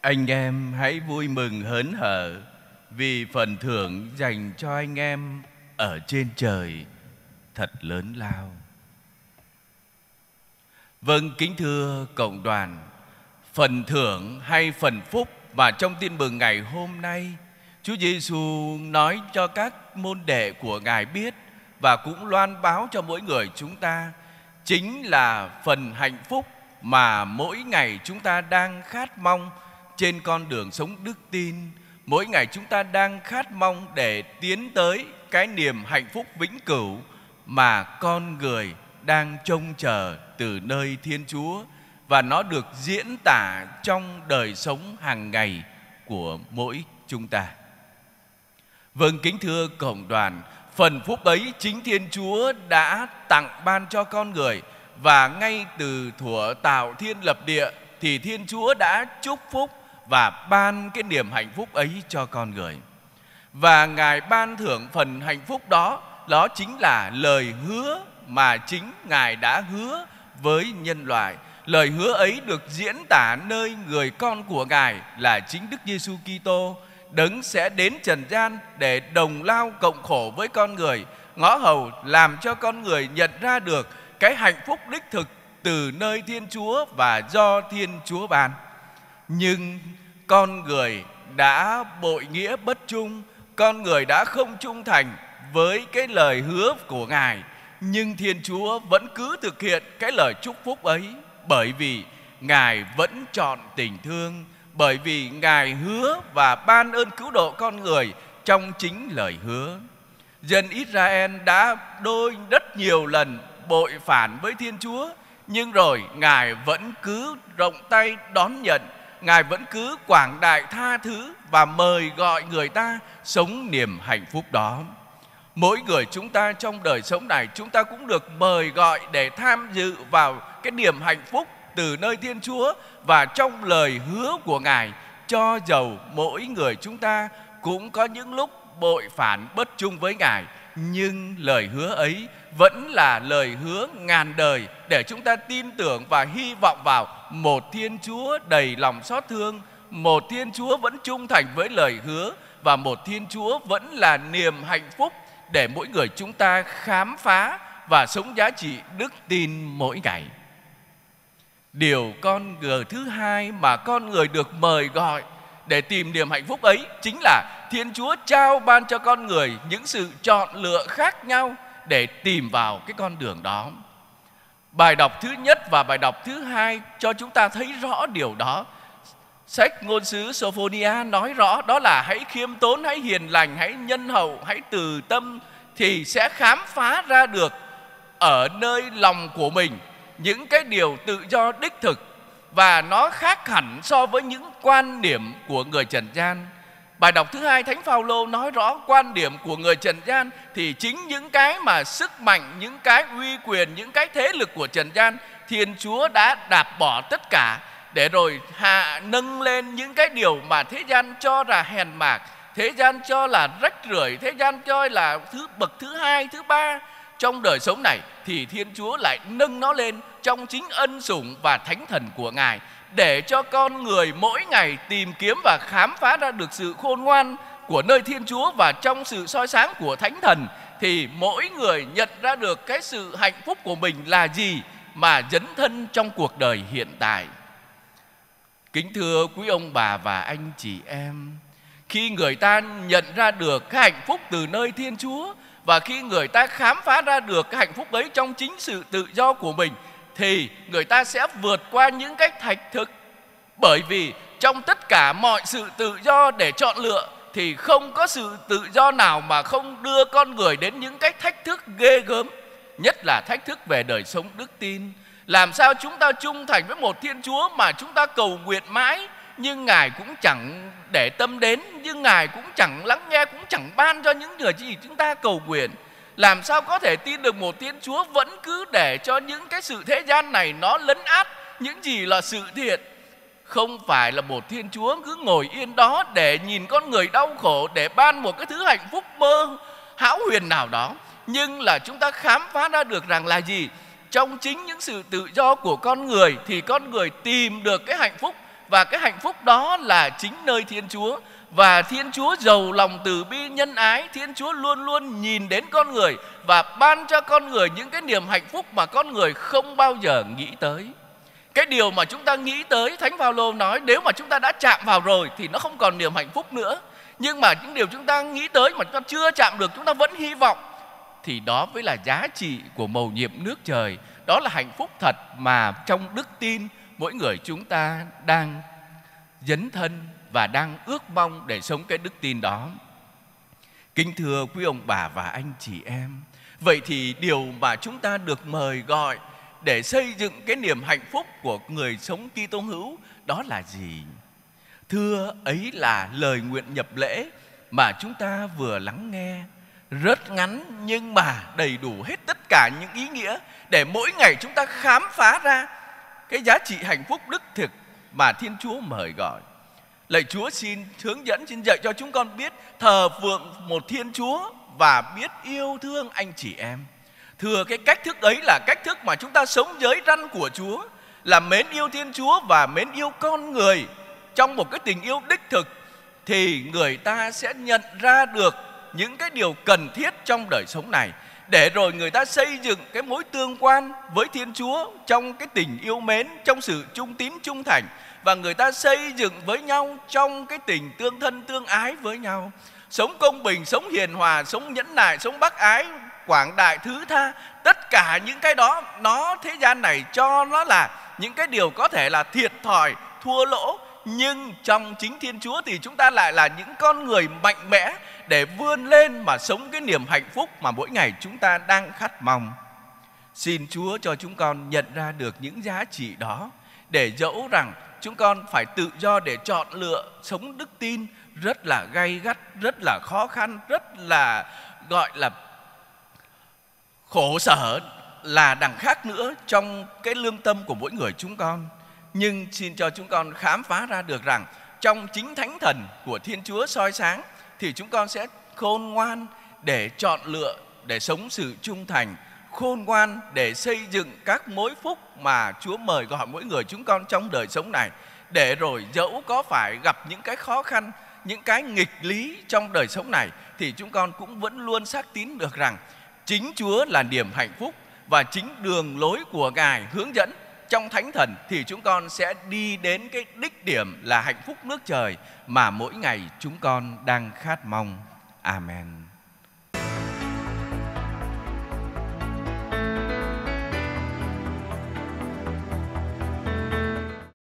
Anh em hãy vui mừng hớn hở vì phần thưởng dành cho anh em ở trên trời thật lớn lao. Vâng, kính thưa cộng đoàn, phần thưởng hay phần phúc mà trong tin mừng ngày hôm nay Chúa Giêsu nói cho các môn đệ của Ngài biết và cũng loan báo cho mỗi người chúng ta chính là phần hạnh phúc mà mỗi ngày chúng ta đang khát mong trên con đường sống đức tin, mỗi ngày chúng ta đang khát mong để tiến tới cái niềm hạnh phúc vĩnh cửu mà con người đang trông chờ từ nơi thiên chúa và nó được diễn tả trong đời sống hàng ngày của mỗi chúng ta. Vâng kính thưa cộng đoàn, phần phúc ấy chính thiên chúa đã tặng ban cho con người và ngay từ thuở tạo thiên lập địa thì thiên chúa đã chúc phúc và ban cái niềm hạnh phúc ấy cho con người. Và ngài ban thưởng phần hạnh phúc đó đó chính là lời hứa mà chính ngài đã hứa với nhân loại. Lời hứa ấy được diễn tả nơi người con của ngài là chính đức giêsu kitô, đấng sẽ đến trần gian để đồng lao cộng khổ với con người. Ngõ hầu làm cho con người nhận ra được cái hạnh phúc đích thực từ nơi thiên chúa và do thiên chúa ban nhưng con người đã bội nghĩa bất trung, con người đã không trung thành với cái lời hứa của ngài. Nhưng thiên chúa vẫn cứ thực hiện cái lời chúc phúc ấy, bởi vì ngài vẫn chọn tình thương, bởi vì ngài hứa và ban ơn cứu độ con người trong chính lời hứa. Dân israel đã đôi rất nhiều lần bội phản với thiên chúa, nhưng rồi ngài vẫn cứ rộng tay đón nhận Ngài vẫn cứ quảng đại tha thứ và mời gọi người ta sống niềm hạnh phúc đó. Mỗi người chúng ta trong đời sống này, chúng ta cũng được mời gọi để tham dự vào cái niềm hạnh phúc từ nơi Thiên Chúa và trong lời hứa của Ngài cho dầu mỗi người chúng ta cũng có những lúc bội phản bất trung với Ngài nhưng lời hứa ấy vẫn là lời hứa ngàn đời để chúng ta tin tưởng và hy vọng vào một Thiên Chúa đầy lòng xót thương, một Thiên Chúa vẫn trung thành với lời hứa và một Thiên Chúa vẫn là niềm hạnh phúc để mỗi người chúng ta khám phá và sống giá trị đức tin mỗi ngày. Điều con gờ thứ hai mà con người được mời gọi để tìm niềm hạnh phúc ấy chính là Thiên Chúa trao ban cho con người những sự chọn lựa khác nhau để tìm vào cái con đường đó. Bài đọc thứ nhất và bài đọc thứ hai cho chúng ta thấy rõ điều đó. Sách ngôn sứ Sophonia nói rõ đó là hãy khiêm tốn, hãy hiền lành, hãy nhân hậu, hãy từ tâm thì sẽ khám phá ra được ở nơi lòng của mình những cái điều tự do đích thực và nó khác hẳn so với những quan điểm của người trần gian Bài đọc thứ hai Thánh Phaolô nói rõ quan điểm của người trần gian thì chính những cái mà sức mạnh, những cái uy quyền, những cái thế lực của trần gian Thiên Chúa đã đạp bỏ tất cả để rồi hạ nâng lên những cái điều mà thế gian cho là hèn mạc, thế gian cho là rách rưởi, thế gian cho là thứ bậc thứ hai, thứ ba trong đời sống này thì Thiên Chúa lại nâng nó lên trong chính ân sủng và thánh thần của Ngài để cho con người mỗi ngày tìm kiếm và khám phá ra được sự khôn ngoan của nơi Thiên Chúa và trong sự soi sáng của Thánh Thần thì mỗi người nhận ra được cái sự hạnh phúc của mình là gì mà dấn thân trong cuộc đời hiện tại. Kính thưa quý ông bà và anh chị em, khi người ta nhận ra được cái hạnh phúc từ nơi Thiên Chúa và khi người ta khám phá ra được cái hạnh phúc ấy trong chính sự tự do của mình thì người ta sẽ vượt qua những cái thách thức. Bởi vì trong tất cả mọi sự tự do để chọn lựa thì không có sự tự do nào mà không đưa con người đến những cái thách thức ghê gớm, nhất là thách thức về đời sống đức tin. Làm sao chúng ta trung thành với một thiên chúa mà chúng ta cầu nguyện mãi, nhưng ngài cũng chẳng để tâm đến, nhưng ngài cũng chẳng lắng nghe, cũng chẳng ban cho những người gì chúng ta cầu nguyện làm sao có thể tin được một Thiên Chúa vẫn cứ để cho những cái sự thế gian này nó lấn át những gì là sự thiện? Không phải là một Thiên Chúa cứ ngồi yên đó để nhìn con người đau khổ, để ban một cái thứ hạnh phúc mơ hão huyền nào đó. Nhưng là chúng ta khám phá ra được rằng là gì? Trong chính những sự tự do của con người thì con người tìm được cái hạnh phúc và cái hạnh phúc đó là chính nơi Thiên Chúa và Thiên Chúa giàu lòng từ bi nhân ái, Thiên Chúa luôn luôn nhìn đến con người và ban cho con người những cái niềm hạnh phúc mà con người không bao giờ nghĩ tới. Cái điều mà chúng ta nghĩ tới, Thánh Phaolô nói nếu mà chúng ta đã chạm vào rồi thì nó không còn niềm hạnh phúc nữa. Nhưng mà những điều chúng ta nghĩ tới mà chúng ta chưa chạm được, chúng ta vẫn hy vọng thì đó mới là giá trị của mầu nhiệm nước trời. Đó là hạnh phúc thật mà trong đức tin mỗi người chúng ta đang dấn thân và đang ước mong để sống cái đức tin đó. Kính thưa quý ông bà và anh chị em, vậy thì điều mà chúng ta được mời gọi để xây dựng cái niềm hạnh phúc của người sống Kitô hữu đó là gì? Thưa ấy là lời nguyện nhập lễ mà chúng ta vừa lắng nghe rất ngắn nhưng mà đầy đủ hết tất cả những ý nghĩa để mỗi ngày chúng ta khám phá ra cái giá trị hạnh phúc đức thực mà Thiên Chúa mời gọi. Lạy Chúa xin hướng dẫn, xin dạy cho chúng con biết thờ phượng một Thiên Chúa và biết yêu thương anh chị em. Thừa cái cách thức ấy là cách thức mà chúng ta sống giới răn của Chúa là mến yêu Thiên Chúa và mến yêu con người trong một cái tình yêu đích thực thì người ta sẽ nhận ra được những cái điều cần thiết trong đời sống này để rồi người ta xây dựng cái mối tương quan với Thiên Chúa trong cái tình yêu mến, trong sự trung tín trung thành và người ta xây dựng với nhau trong cái tình tương thân tương ái với nhau. Sống công bình, sống hiền hòa, sống nhẫn nại, sống bác ái, quảng đại thứ tha, tất cả những cái đó nó thế gian này cho nó là những cái điều có thể là thiệt thòi, thua lỗ nhưng trong chính Thiên Chúa thì chúng ta lại là những con người mạnh mẽ để vươn lên mà sống cái niềm hạnh phúc mà mỗi ngày chúng ta đang khát mong. Xin Chúa cho chúng con nhận ra được những giá trị đó để dẫu rằng chúng con phải tự do để chọn lựa sống đức tin rất là gay gắt, rất là khó khăn, rất là gọi là khổ sở là đằng khác nữa trong cái lương tâm của mỗi người chúng con nhưng xin cho chúng con khám phá ra được rằng, trong chính thánh thần của Thiên Chúa soi sáng, thì chúng con sẽ khôn ngoan để chọn lựa, để sống sự trung thành, khôn ngoan để xây dựng các mối phúc mà Chúa mời gọi mỗi người chúng con trong đời sống này, để rồi dẫu có phải gặp những cái khó khăn, những cái nghịch lý trong đời sống này, thì chúng con cũng vẫn luôn xác tín được rằng chính Chúa là niềm hạnh phúc và chính đường lối của Ngài hướng dẫn trong thánh thần thì chúng con sẽ đi đến cái đích điểm là hạnh phúc nước trời mà mỗi ngày chúng con đang khát mong. Amen.